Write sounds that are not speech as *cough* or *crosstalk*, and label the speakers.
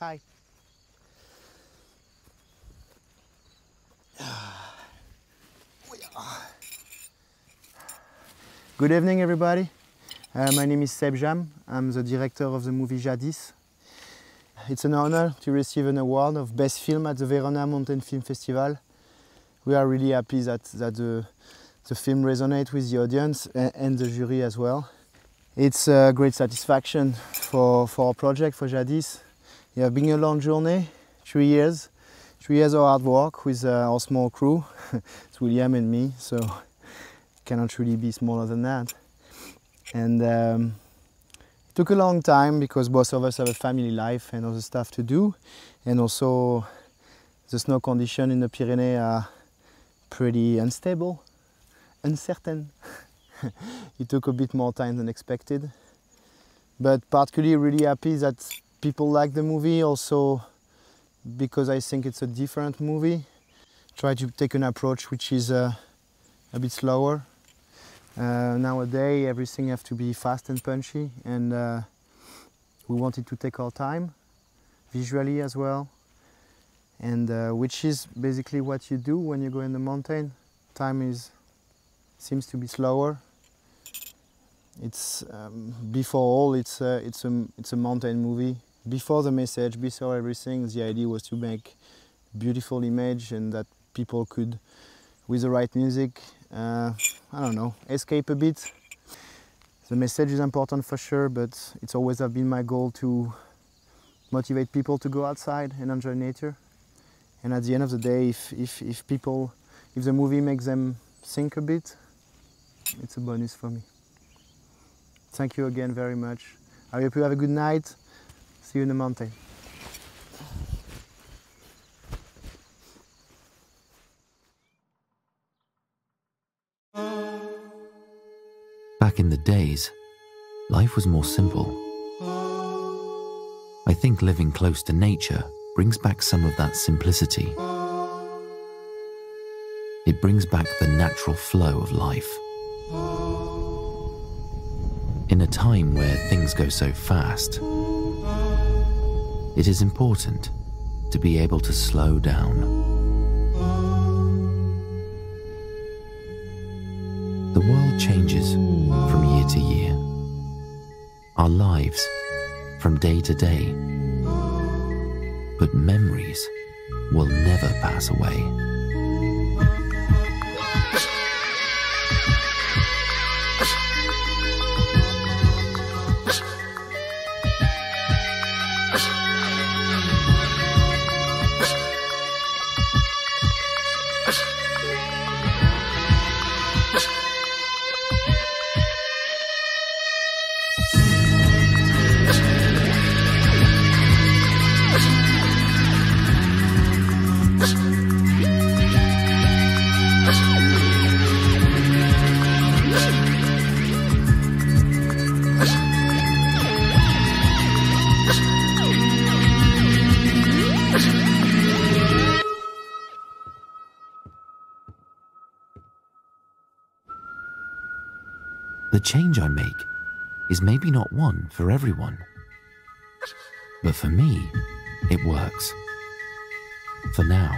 Speaker 1: Hi. Good evening, everybody. Uh, my name is Seb Jam. I'm the director of the movie Jadis. It's an honor to receive an award of Best Film at the Verona Mountain Film Festival. We are really happy that, that the, the film resonates with the audience and, and the jury as well. It's a great satisfaction for, for our project, for Jadis. Has been a long journey, three years, three years of hard work with uh, our small crew. *laughs* it's William and me, so cannot really be smaller than that. And um, it took a long time because both of us have a family life and other stuff to do, and also the snow condition in the Pyrenees are pretty unstable, uncertain. *laughs* it took a bit more time than expected, but particularly really happy that people like the movie also because I think it's a different movie. Try to take an approach which is uh, a bit slower. Uh, nowadays everything has to be fast and punchy and uh, we wanted to take our time visually as well. And uh, which is basically what you do when you go in the mountain. Time is seems to be slower. It's um, before all it's a, it's a it's a mountain movie before the message before everything the idea was to make beautiful image and that people could with the right music uh, I don't know, escape a bit. The message is important for sure, but it's always have been my goal to motivate people to go outside and enjoy nature. And at the end of the day, if, if, if people, if the movie makes them think a bit, it's a bonus for me. Thank you again very much. I hope you have a good night. See you in the mountain.
Speaker 2: Back in the days, life was more simple. I think living close to nature brings back some of that simplicity. It brings back the natural flow of life. In a time where things go so fast, it is important to be able to slow down. The world changes from year to year. Our lives from day to day. But memories will never pass away. The change I make is maybe not one for everyone. But for me, it works. For now.